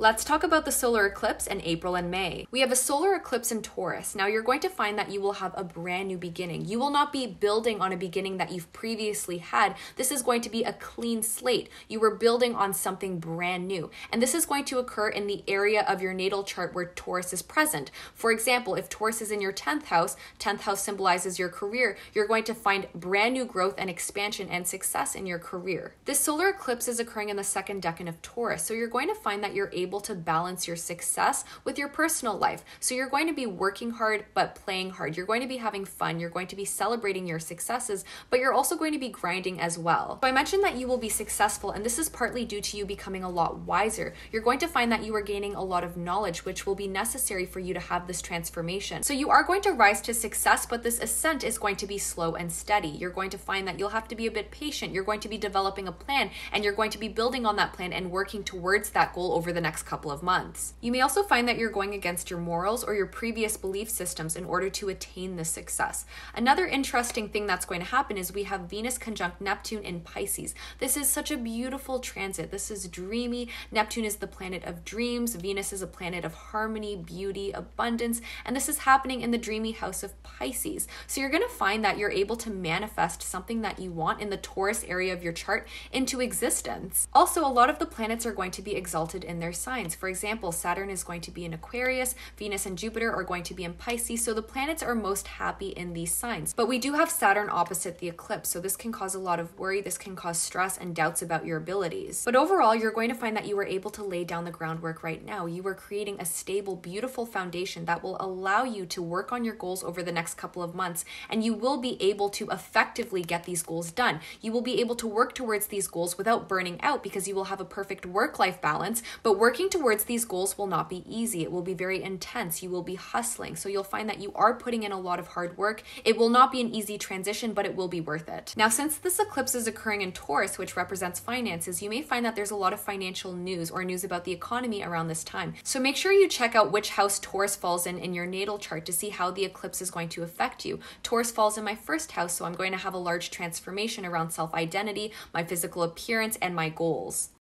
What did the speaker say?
Let's talk about the solar eclipse in April and May. We have a solar eclipse in Taurus. Now, you're going to find that you will have a brand new beginning. You will not be building on a beginning that you've previously had. This is going to be a clean slate. You were building on something brand new. And this is going to occur in the area of your natal chart where Taurus is present. For example, if Taurus is in your 10th house, 10th house symbolizes your career, you're going to find brand new growth and expansion and success in your career. This solar eclipse is occurring in the second decan of Taurus. So you're going to find that you're able able to balance your success with your personal life. So you're going to be working hard, but playing hard. You're going to be having fun. You're going to be celebrating your successes, but you're also going to be grinding as well. So I mentioned that you will be successful, and this is partly due to you becoming a lot wiser. You're going to find that you are gaining a lot of knowledge, which will be necessary for you to have this transformation. So you are going to rise to success, but this ascent is going to be slow and steady. You're going to find that you'll have to be a bit patient. You're going to be developing a plan, and you're going to be building on that plan and working towards that goal over the next next couple of months. You may also find that you're going against your morals or your previous belief systems in order to attain this success. Another interesting thing that's going to happen is we have Venus conjunct Neptune in Pisces. This is such a beautiful transit. This is dreamy. Neptune is the planet of dreams, Venus is a planet of harmony, beauty, abundance, and this is happening in the dreamy house of Pisces. So you're going to find that you're able to manifest something that you want in the Taurus area of your chart into existence. Also, a lot of the planets are going to be exalted in their signs. For example, Saturn is going to be in Aquarius, Venus and Jupiter are going to be in Pisces, so the planets are most happy in these signs. But we do have Saturn opposite the eclipse, so this can cause a lot of worry, this can cause stress and doubts about your abilities. But overall, you're going to find that you were able to lay down the groundwork right now. You were creating a stable, beautiful foundation that will allow you to work on your goals over the next couple of months, and you will be able to effectively get these goals done. You will be able to work towards these goals without burning out because you will have a perfect work life balance, but working Working towards these goals will not be easy. It will be very intense. You will be hustling. So you'll find that you are putting in a lot of hard work. It will not be an easy transition, but it will be worth it. Now, since this eclipse is occurring in Taurus, which represents finances, you may find that there's a lot of financial news or news about the economy around this time. So make sure you check out which house Taurus falls in in your natal chart to see how the eclipse is going to affect you. Taurus falls in my first house, so I'm going to have a large transformation around self identity, my physical appearance, and my goals.